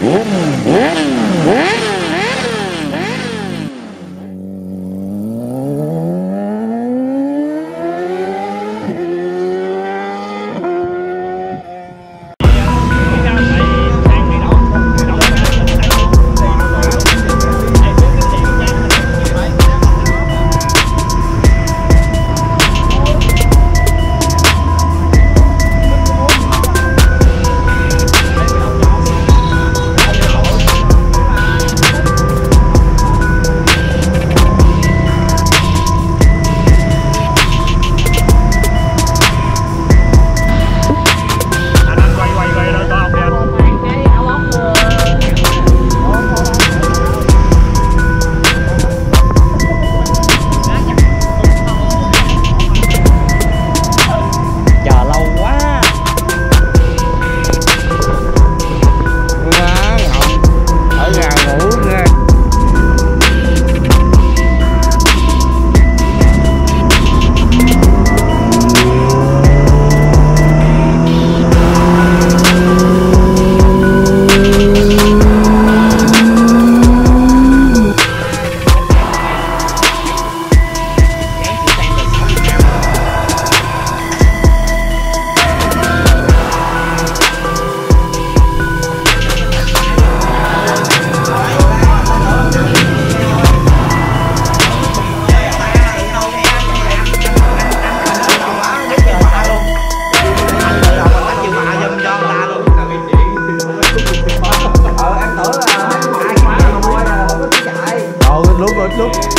anh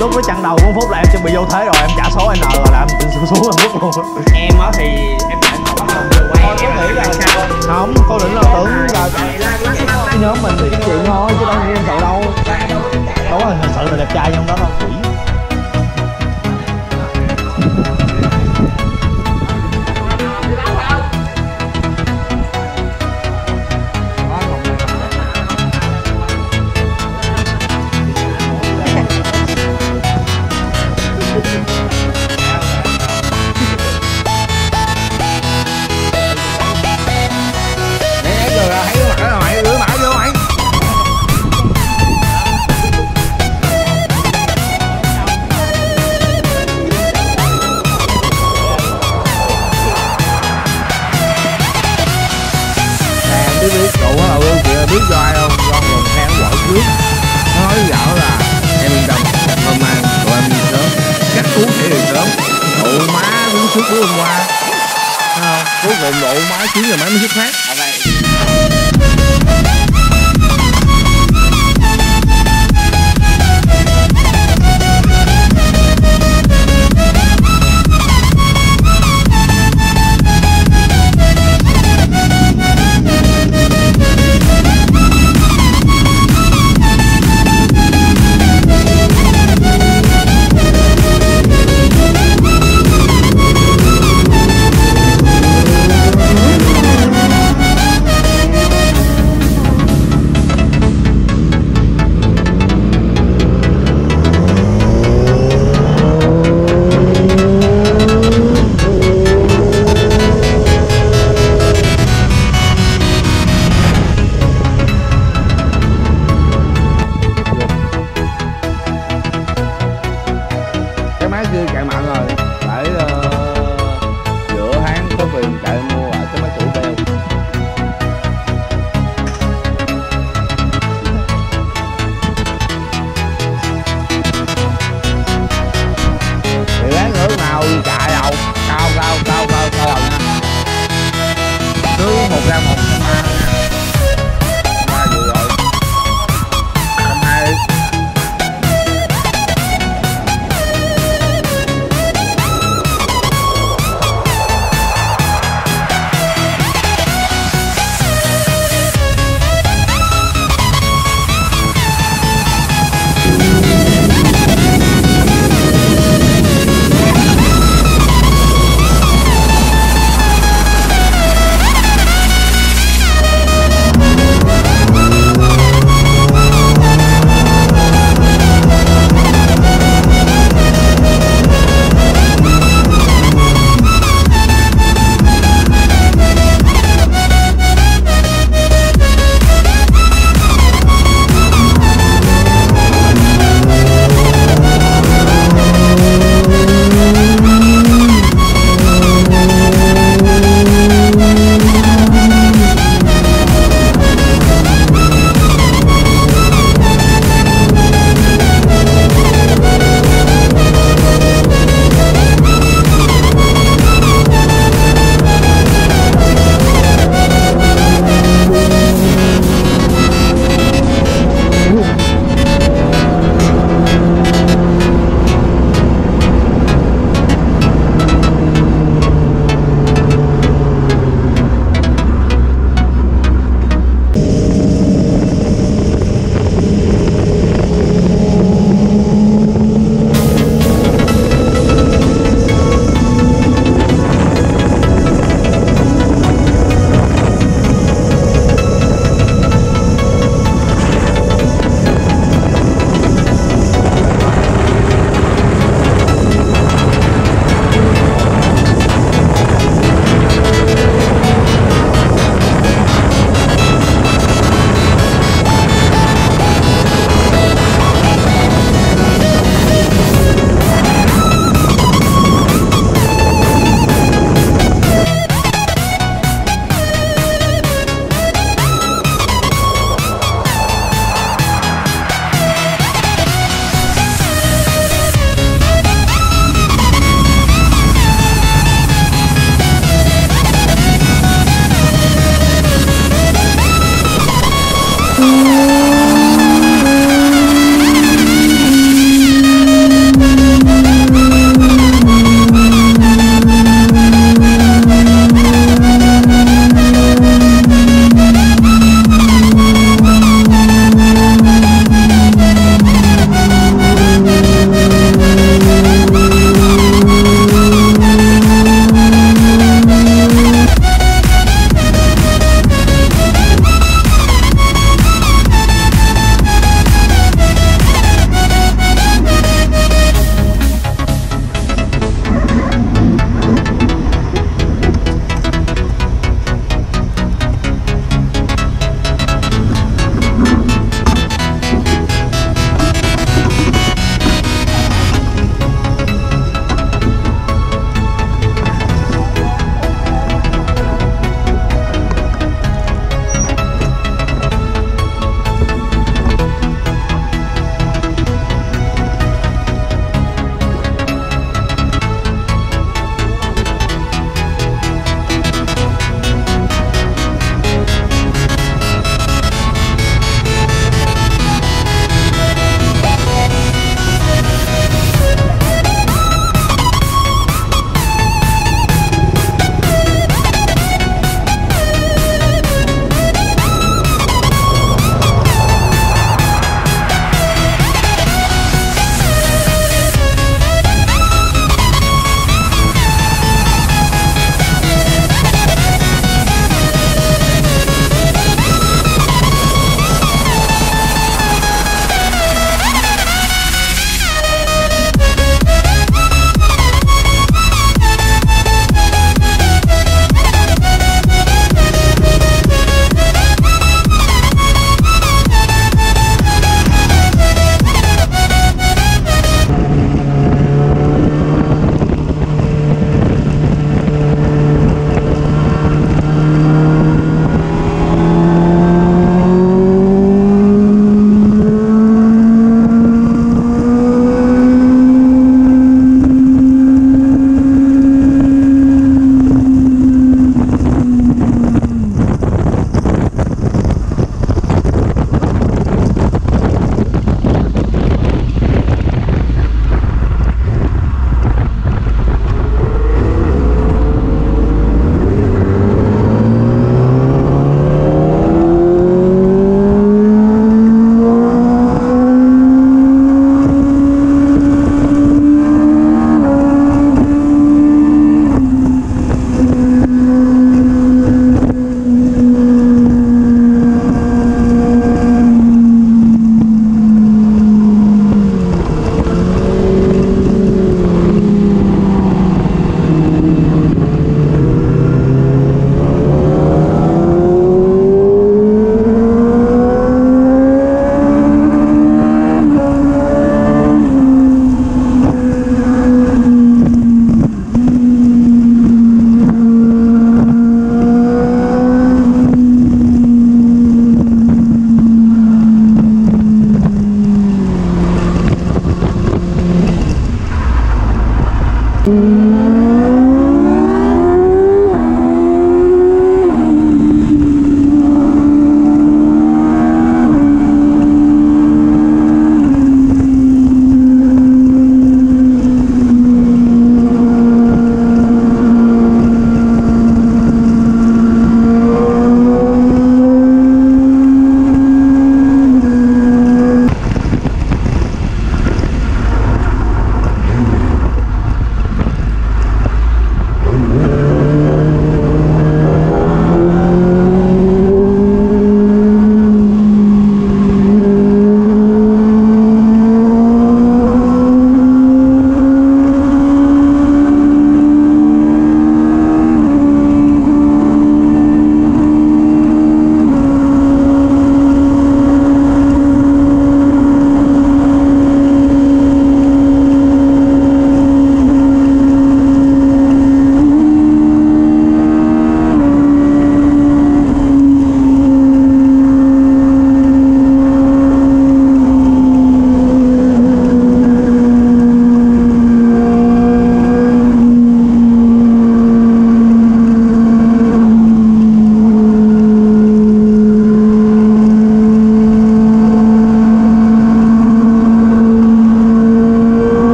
lúc mới chặn đầu con phút là em chuẩn bị vô thế rồi em trả số n rồi là em xuống xuống em luôn. Em á thì em bắt đầu vừa quay em nghĩ là sao không cô định là tưởng là cái nhóm mình thì chuyện thôi chứ đâu có em sợ đâu. Đúng rồi thật sự là đẹp trai trong đó đâu. quỷ biết do ai không? Do còn theo quở trước. Nó nói dạo là em yên tâm hôm nay tụi em đi sớm. Chắc cú sẽ đi sớm. Đậu má đứng trước của hôm qua. À, cuối cùng đậu má chín rồi má mới xuất phát.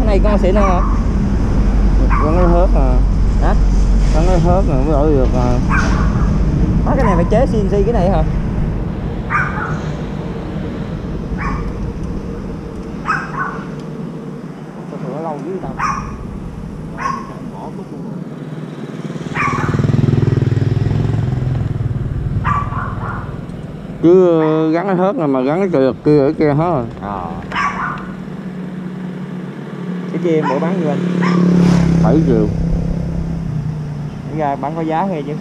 Cái này con xịn không hả Gắn cái hớt à hả? Gắn cái hớt rồi mới đổi được à Có cái này phải chế CNC cái này hả? Nó lâu dữ vậy ta Cứ gắn hớt này mà gắn cái trượt kia ở kia hết rồi. Ờ cái kia mỗi bán nhiêu anh. 7 triệu. Ra bán có giá ghê chứ